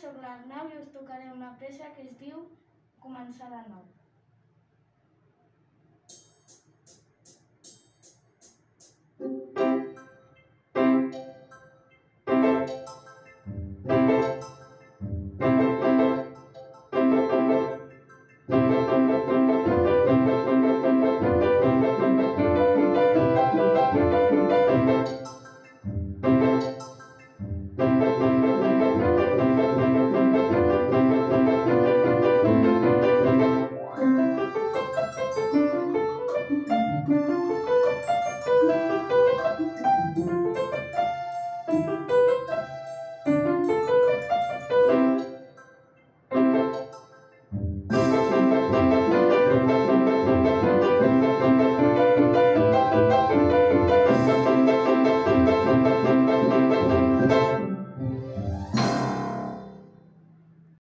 sóc l'Arnau i us tocaré una peça que es diu Començar de nou.